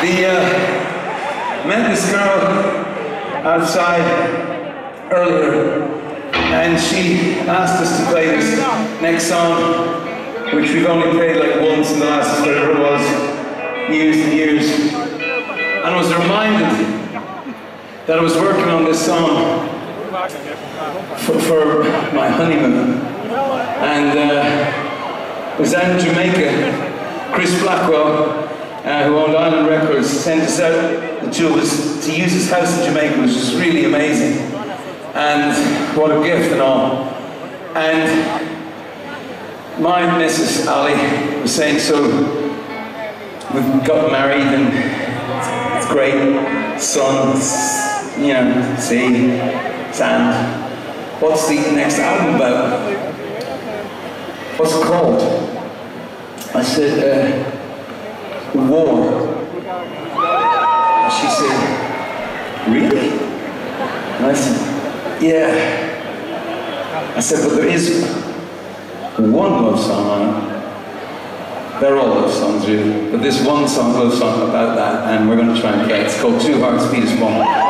The, uh, met this girl outside earlier, and she asked us to play this next song, which we've only played like once in the last whatever it was, years and years. And I was reminded that I was working on this song for, for my honeymoon. And uh, was in Jamaica. Chris Blackwell, uh, who owned Island Records, sent us out, of us, to use his house in Jamaica, which was really amazing. And what a gift and all. And my Mrs. Ali was saying, so we've got married and it's great, sun, you know, sea, sand. What's the next album about? What's it called? I said, uh, War. She said, really? And I said, yeah. I said, but there is one love song on it. They're all love songs, really. But this one song, love song about that, and we're going to try and play it. It's called Two Hearts Beat as One.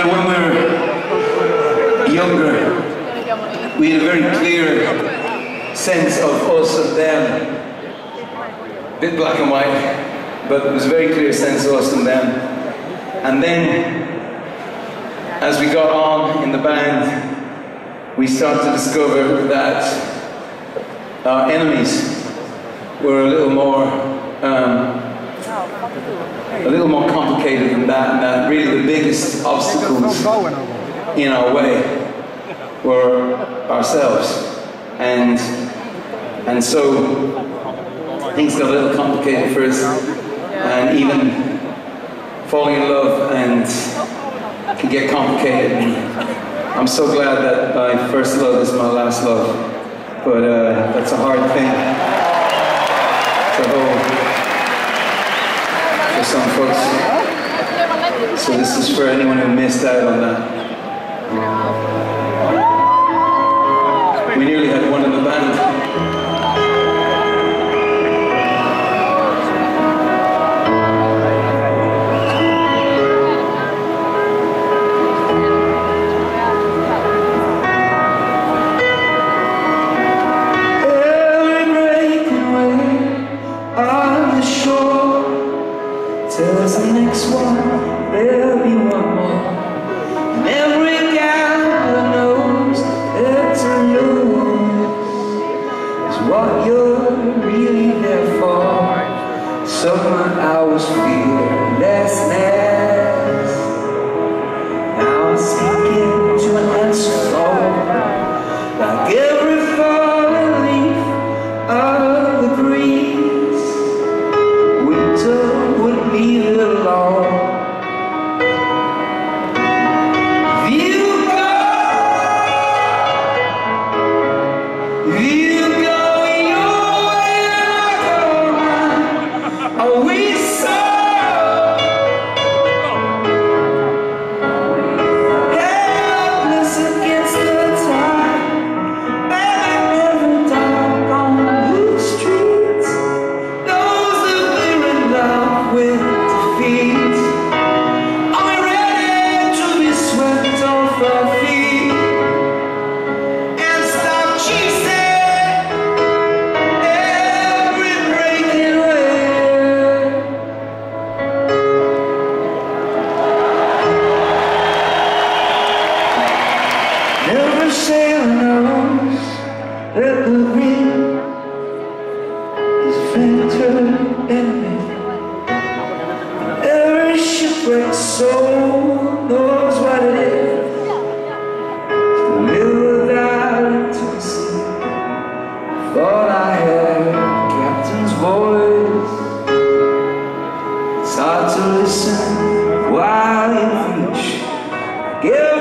Know, when we were younger, we had a very clear sense of us and them. bit black and white, but it was a very clear sense of us and them. And then, as we got on in the band, we started to discover that our enemies were a little more um, a little more complicated than that, and that really the biggest obstacles in our way were ourselves. And and so things got a little complicated for us, and even falling in love and can get complicated. I'm so glad that my first love is my last love. But uh, that's a hard thing to hold for some folks. So this is for anyone who missed out on that. The next one there'll be one more. And every gambler knows that to lose is what you're really there for. Summer hours feel the wind is a fainter enemy. Every shipwrecked soul knows what it is to live without intimacy. Thought I heard the captain's voice. It's hard to listen while you reach. Give